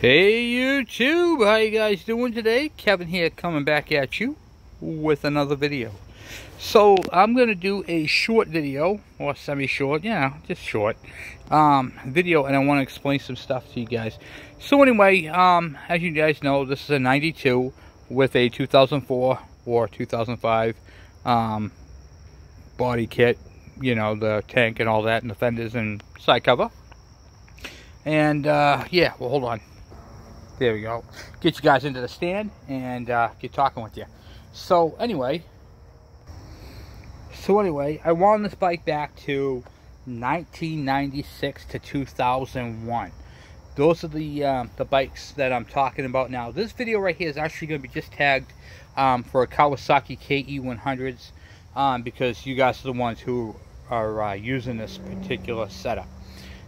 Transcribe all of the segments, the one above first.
Hey YouTube, how you guys doing today? Kevin here coming back at you with another video. So I'm going to do a short video, or semi-short, yeah, just short, um, video, and I want to explain some stuff to you guys. So anyway, um, as you guys know, this is a 92 with a 2004 or 2005 um, body kit, you know, the tank and all that, and the fenders and side cover. And, uh, yeah, well, hold on. There we go. Get you guys into the stand and uh, get talking with you. So, anyway. So, anyway, I won this bike back to 1996 to 2001. Those are the um, the bikes that I'm talking about now. This video right here is actually going to be just tagged um, for Kawasaki KE100s um, because you guys are the ones who are uh, using this particular setup.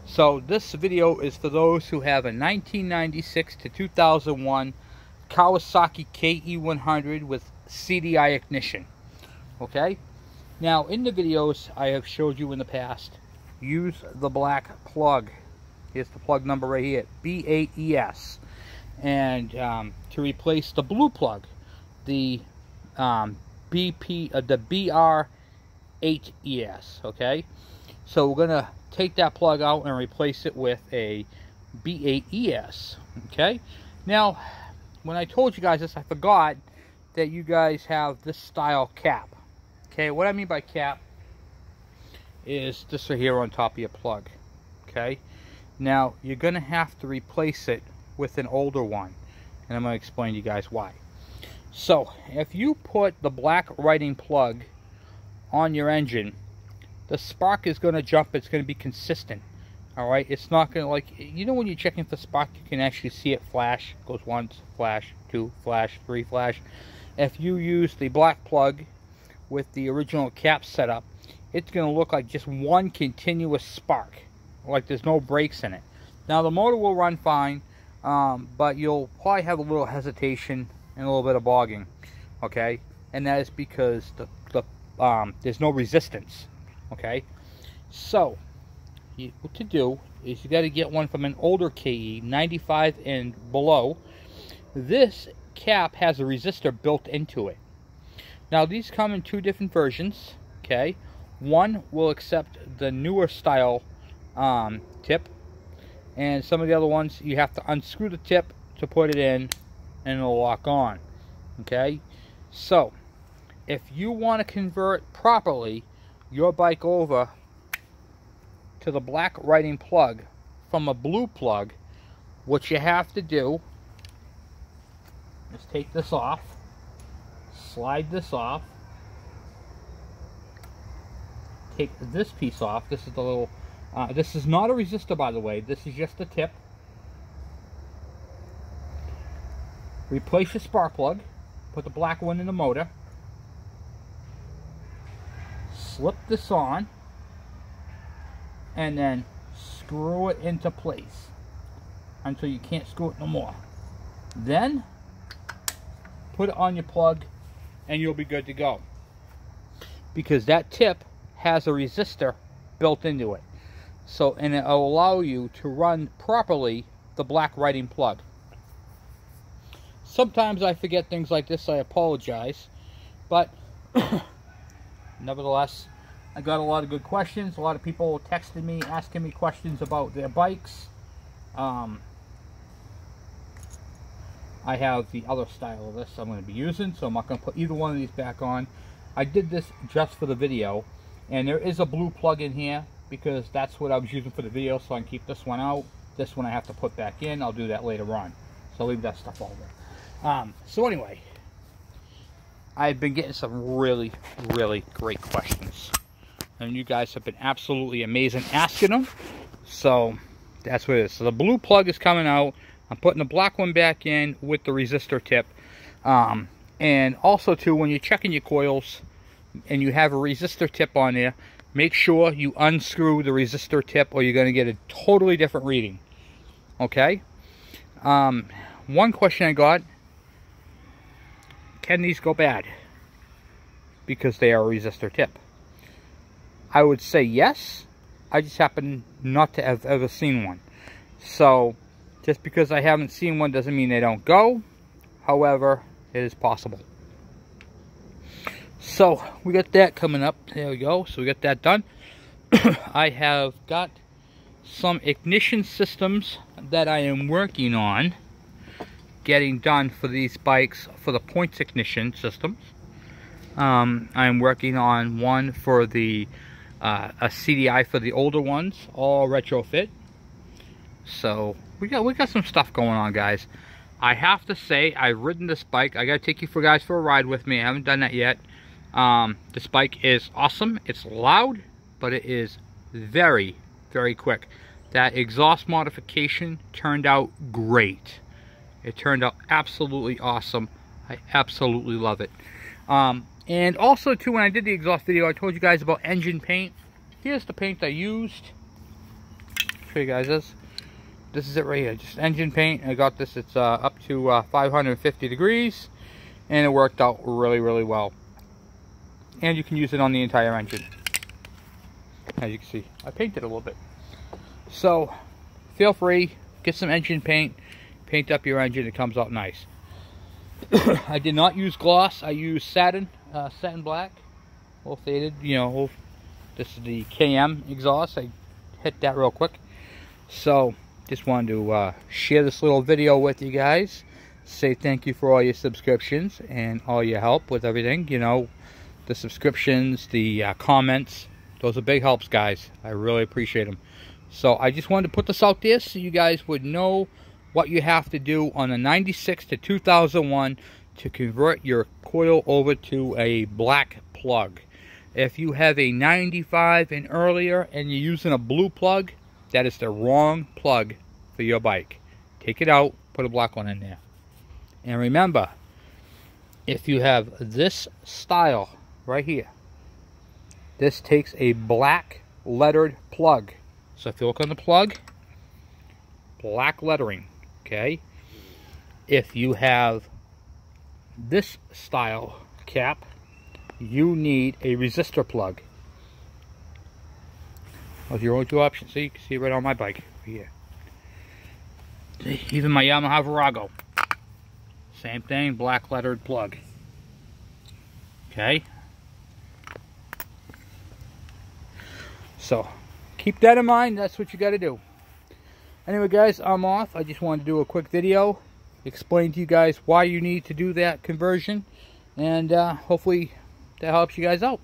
So this video is for those who have a 1996 to 2001 Kawasaki KE100 with CDI ignition. Okay? Now in the videos I have showed you in the past, use the black plug. Here's the plug number right here, B8ES. And um, to replace the blue plug, the um, BP, uh, the BR8ES, okay? So we're going to take that plug out and replace it with a B8ES. Okay. Now, when I told you guys this, I forgot that you guys have this style cap. Okay. What I mean by cap is this right here on top of your plug. Okay. Now, you're going to have to replace it with an older one. And I'm to explain to you guys why. So, if you put the black writing plug on your engine the spark is going to jump. It's going to be consistent. All right. It's not going to like, you know, when you're checking for spark, you can actually see it flash. It goes once, flash, two, flash, three, flash. If you use the black plug with the original cap setup, it's going to look like just one continuous spark. Like there's no breaks in it. Now the motor will run fine, um, but you'll probably have a little hesitation and a little bit of bogging. Okay. And that is because the, the um, there's no resistance okay? So you, what to do is you got to get one from an older KE 95 and below. This cap has a resistor built into it. Now these come in two different versions okay? One will accept the newer style um, tip and some of the other ones you have to unscrew the tip to put it in and it'll lock on okay? So if you want to convert properly your bike over to the black writing plug from a blue plug, what you have to do is take this off, slide this off, take this piece off. This is the little, uh, this is not a resistor by the way, this is just a tip. Replace your spark plug, put the black one in the motor, slip this on and then screw it into place until you can't screw it no more. Then put it on your plug and you'll be good to go. Because that tip has a resistor built into it. So, and it'll allow you to run properly the black writing plug. Sometimes I forget things like this, I apologize. But nevertheless, I got a lot of good questions. A lot of people texted me, asking me questions about their bikes. Um, I have the other style of this I'm going to be using, so I'm not going to put either one of these back on. I did this just for the video, and there is a blue plug in here because that's what I was using for the video, so I can keep this one out. This one I have to put back in. I'll do that later on. So I'll leave that stuff over. Um, so anyway, I've been getting some really, really great questions. And you guys have been absolutely amazing asking them. So that's what it is. So the blue plug is coming out. I'm putting the black one back in with the resistor tip. Um, and also too, when you're checking your coils and you have a resistor tip on there, make sure you unscrew the resistor tip or you're going to get a totally different reading. Okay? Um, one question I got can these go bad? Because they are a resistor tip. I would say yes. I just happen not to have ever seen one. So, Just because I haven't seen one doesn't mean they don't go. However, it is possible. So, we got that coming up. There we go. So, we got that done. I have got some ignition systems that I am working on getting done for these bikes for the points ignition systems. Um, I'm working on one for the uh, a CDI for the older ones, all retrofit. So we got we got some stuff going on, guys. I have to say, I've ridden this bike. I gotta take you for guys for a ride with me. I haven't done that yet. Um, this bike is awesome. It's loud, but it is very, very quick. That exhaust modification turned out great. It turned out absolutely awesome. I absolutely love it. Um, and also, too, when I did the exhaust video, I told you guys about engine paint. Here's the paint I used. show you guys this. This is it right here, just engine paint. I got this, it's uh, up to uh, 550 degrees. And it worked out really, really well. And you can use it on the entire engine. As you can see, I painted a little bit. So, feel free, get some engine paint, paint up your engine, it comes out nice. I did not use gloss, I used satin uh, satin black, little faded, you know, this is the KM exhaust, I hit that real quick. So, just wanted to uh, share this little video with you guys, say thank you for all your subscriptions and all your help with everything, you know, the subscriptions, the uh, comments, those are big helps, guys. I really appreciate them. So I just wanted to put this out there so you guys would know what you have to do on the 96 to 2001 to convert your coil over to a black plug. If you have a 95 and earlier and you're using a blue plug, that is the wrong plug for your bike. Take it out, put a black one in there. And remember, if you have this style right here, this takes a black lettered plug. So if you look on the plug, black lettering, okay? If you have this style cap, you need a resistor plug. Those are your only two options. See, you can see right on my bike here. See, even my Yamaha Virago. Same thing, black lettered plug. Okay. So, keep that in mind. That's what you got to do. Anyway, guys, I'm off. I just wanted to do a quick video explain to you guys why you need to do that conversion and uh, hopefully that helps you guys out.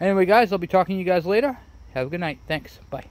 Anyway guys I'll be talking to you guys later. Have a good night. Thanks. Bye